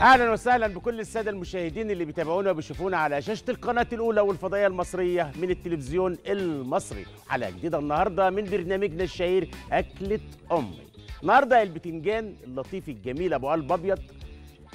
أهلا وسهلا بكل السادة المشاهدين اللي بيتابعونا وبيشوفونا على شاشة القناة الأولى والفضائية المصرية من التلفزيون المصري. حلقة جديدة النهارده من برنامجنا الشهير أكلة أمي. النهارده البتنجان اللطيف الجميل أبو قلب أبيض.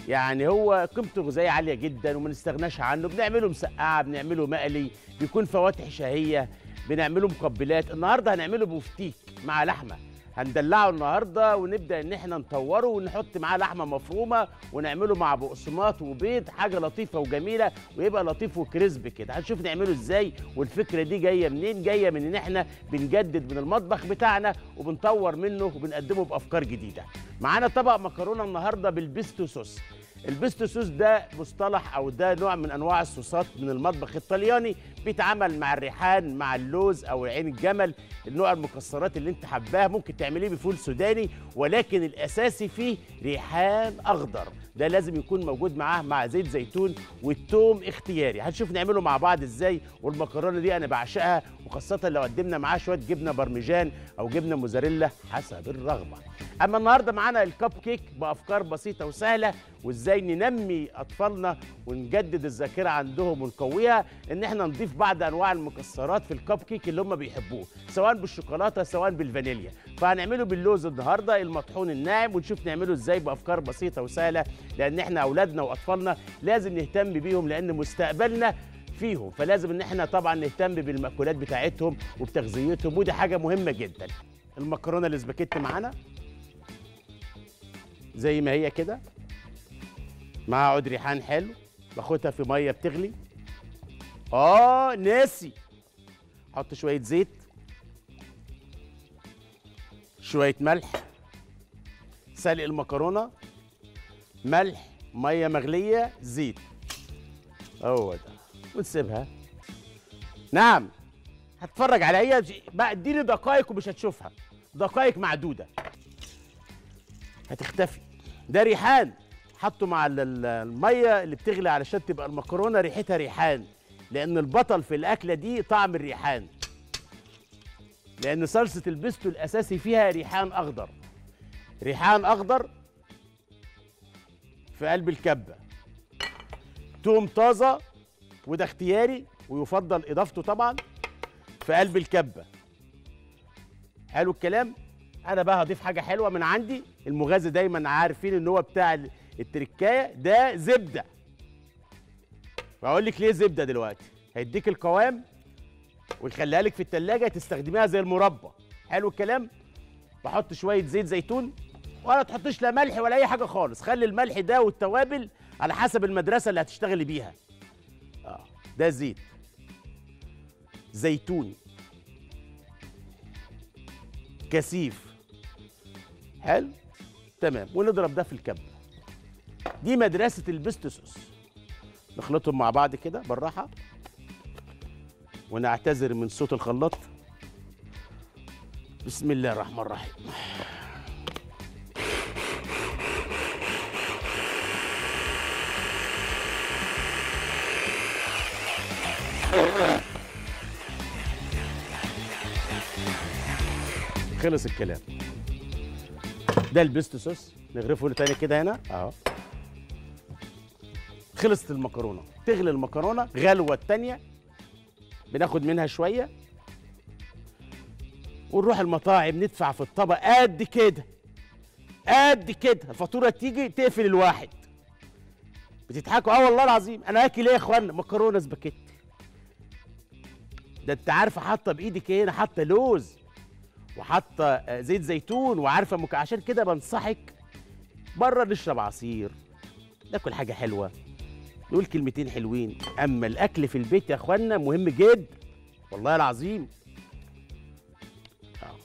يعني هو قيمته الغذائيه عالية جدا وما نستغناش عنه. بنعمله مسقعة بنعمله مقلي بيكون فواتح شهية بنعمله مقبلات. النهارده هنعمله بفتيك مع لحمة. هندلعه النهارده ونبدأ إن إحنا نطوره ونحط معاه لحمة مفرومة ونعمله مع بقسماط وبيض حاجة لطيفة وجميلة ويبقى لطيف و crisp كده. هنشوف نعمله إزاي والفكرة دي جاية منين؟ جاية من إن إحنا بنجدد من المطبخ بتاعنا وبنطور منه وبنقدمه بأفكار جديدة. معانا طبق مكرونة النهارده بال pesto sauce. ال pesto sauce ده مصطلح أو ده نوع من أنواع الصوصات من المطبخ الطلياني بيتعمل مع الريحان مع اللوز أو عين الجمل النوع المكسرات اللي أنت حباها ممكن تعمليه بفول سوداني ولكن الأساسي فيه ريحان أخضر. ده لازم يكون موجود معاه مع زيت زيتون والثوم اختياري. هنشوف نعمله مع بعض إزاي والمكرونة دي أنا بعشقها وخاصة لو قدمنا معاها شوية جبنة برمجان أو جبنة موزاريلا حسب الرغبة. أما النهارده معانا الكب كيك بأفكار بسيطة وسهلة وإزاي ننمي أطفالنا ونجدد الذاكرة عندهم ونقويها إن إحنا نضيف بعض أنواع المكسرات في الكب كيك اللي هم بيحبوه سواء بالشوكولاتة سواء بالفانيليا. فهنعمله باللوز النهارده المطحون الناعم ونشوف نعمله إزاي بأفكار بسيطة وسهلة لأن إحنا أولادنا وأطفالنا لازم نهتم بيهم لأن مستقبلنا فيهم. فلازم إن إحنا طبعا نهتم بالمأكولات بتاعتهم وبتغذيتهم ودي حاجة مهمة جدا. المكرونة الاسباجيتي معانا؟ زي ما هي كده. مع عود ريحان حلو. باخدها في مية بتغلي. آه ناسي. حط شوية زيت. شوية ملح. سلق المكرونة. ملح مية مغلية زيت. هو ده. ونسيبها. نعم. هتفرج على هي بقى اديني دقايق ومش هتشوفها. دقايق معدودة. هتختفي. ده ريحان. حطه مع ال- ال- المية اللي بتغلي علشان تبقى المكرونة ريحتها ريحان. لأن البطل في الأكلة دي طعم الريحان. لأن صلصة البيستو الأساسي فيها ريحان أخضر. ريحان أخضر في قلب الكبة. توم طازة وده اختياري ويفضل إضافته طبعا في قلب الكبة. حلو الكلام؟ أنا بقى هضيف حاجة حلوة من عندي. المغازي دايما عارفين إن هو بتاع ال- التركاية ده زبدة. واقول لك ليه زبده دلوقتي؟ هيديك القوام ويخليها لك في التلاجة تستخدميها زي المربى. حلو الكلام؟ بحط شوية زيت زيتون ولا تحطش لا ملح ولا أي حاجة خالص. خلي الملح ده والتوابل على حسب المدرسة اللي هتشتغلي بيها. آه ده زيت. زيتون. كثيف. حلو؟ تمام. ونضرب ده في الكبة. دي مدرسة البيستو صوص نخلطهم مع بعض كده بالراحة. ونعتذر من صوت الخلاط. بسم الله الرحمن الرحيم. خلص الكلام. ده البيستو صوص. نغرفه تاني كده هنا. أهو. خلصت المكرونة. تغلي المكرونة غلوة التانيه بناخد منها شوية. ونروح المطاعم ندفع في الطبق. قد كده قد كده. الفاتورة تيجي تقفل الواحد. بتضحكوا؟ آه والله العظيم. أنا أكل إيه يا اخوانا مكرونة سباكيتي. ده أنت عارفه حاطة بايدك أنا حاطة لوز وحاطة آه، زيت زيتون وعارفة مك... عشان كده بنصحك بره نشرب عصير. ناكل حاجة حلوة. نقول كلمتين حلوين. أما الأكل في البيت يا أخوانا مهم جدا والله العظيم. آه.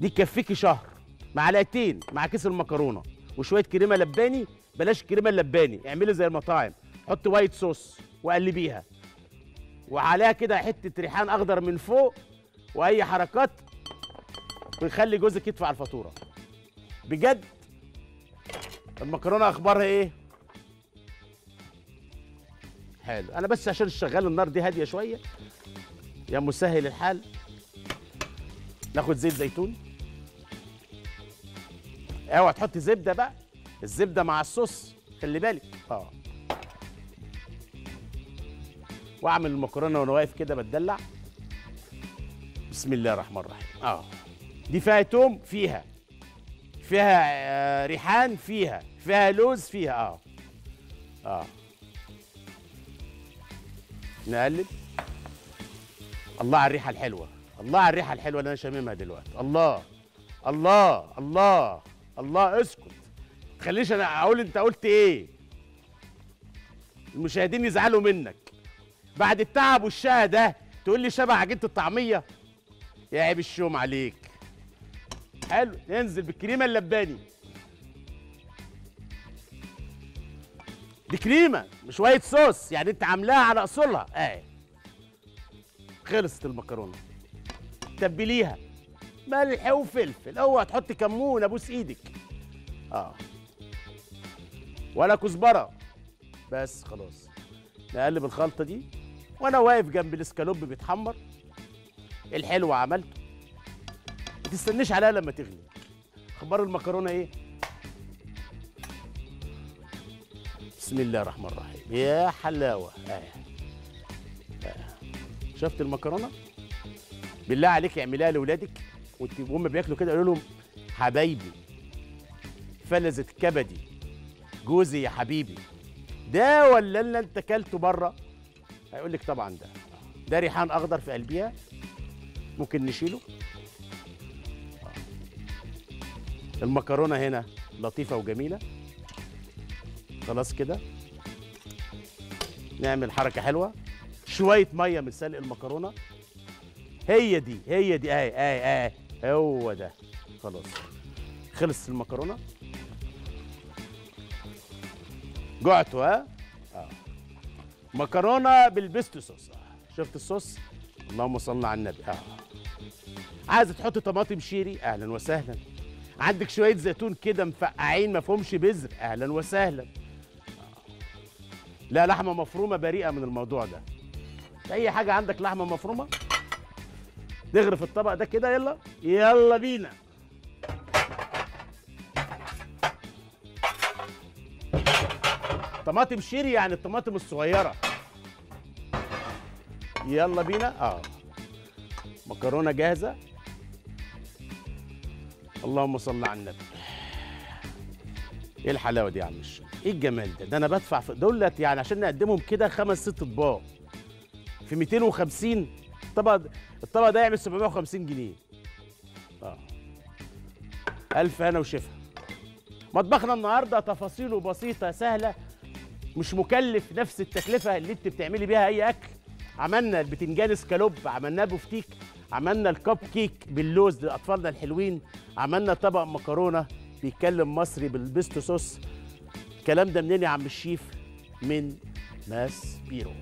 دي تكفيكي شهر. معلقتين مع كيس المكرونة. وشوية كريمة لباني. بلاش كريمة اللباني اعملي زي المطاعم. حطي وايت صوص وقلبيها. وعليها كده حتة ريحان أخضر من فوق. وأي حركات. ونخلي جوزك يدفع الفاتورة. بجد؟ المكرونة أخبارها إيه؟ حلو. أنا بس عشان الشغال النار دي هادية شوية. يا مسهل الحال. ناخد زيت زيتون. أوعى تحط زبدة بقى. الزبدة مع الصوص خلي بالك. آه. وأعمل المكرونة وأنا واقف كده بتدلع. بسم الله الرحمن الرحيم. آه. دي فيها توم فيها. فيها آه ريحان فيها فيها لوز فيها آه. آه. نقلب الله على الريحة الحلوة. الله على الريحة الحلوة اللي أنا شاممها دلوقتي. الله. الله. الله. الله اسكت. تخليش أنا أقول أنت قلت إيه. المشاهدين يزعلوا منك. بعد التعب والشقى ده تقول لي شبه عجينه الطعمية؟ يا عيب الشوم عليك. حلو. ننزل بالكريمة اللباني. دي كريمة مش شوية صوص. يعني انت عاملاها على أصولها. اهي. خلصت المكرونة. تبليها. ملح وفلفل. اوعى تحط كمون ابوس إيدك. آه. ولا كزبرة. بس خلاص. نقلب الخلطة دي. وأنا واقف جنب الاسكالوب بيتحمر. الحلو عملته. تستنيش عليها لما تغلي. أخبار المكرونة إيه؟ بسم الله الرحمن الرحيم. يا حلاوة. آه. آه. شفت المكرونة؟ بالله عليك اعمليها لاولادك وانت وهم بياكلوا كده قولوا لهم حبايبي فلذة كبدي جوزي يا حبيبي. ده ولا اللي أنت أكلته بره؟ هيقول لك طبعا ده. ده ريحان أخضر في قلبيها. ممكن نشيله؟ المكرونة هنا لطيفة وجميلة. خلاص كده. نعمل حركة حلوة. شوية مية من سلق المكرونة. هي دي هي دي اهي اهي اهي هو ده. خلاص. خلص المكرونة. جعتوا ها آه. مكرونة بال pesto sauce. آه. شفت الصوص؟ اللهم صل على النبي. آه. عايزه تحط طماطم cherry؟ أهلا وسهلا. عندك شوية زيتون كده مفقعين ما فيهمش بذر. أهلا وسهلا. لا لحمة مفرومة بريئة من الموضوع ده. أي حاجة عندك لحمة مفرومة؟ نغرف الطبق ده كده يلا. يلا بينا. طماطم شيري يعني الطماطم الصغيرة. يلا بينا. آه. مكرونة جاهزة. اللهم صل على النبي. إيه الحلاوة دي يا عم الشيخ؟ إيه الجمال ده؟ ده أنا بدفع في دولت يعني عشان نقدمهم كده خمس ست أطباق. في 250 الطبق الطبق ده يعمل 750 جنيه. آه. ألف هنا وشفا. مطبخنا النهارده تفاصيله بسيطة سهلة مش مكلف نفس التكلفة اللي أنت بتعملي بيها أي أكل. عملنا البتنجان إسكالوب عملناه بفتيك عملنا الكب كيك باللوز لأطفالنا الحلوين. عملنا طبق مكرونة بيتكلم مصري بال pesto sauce. الكلام ده منين يا عم الشيف؟ من ماسبيرو.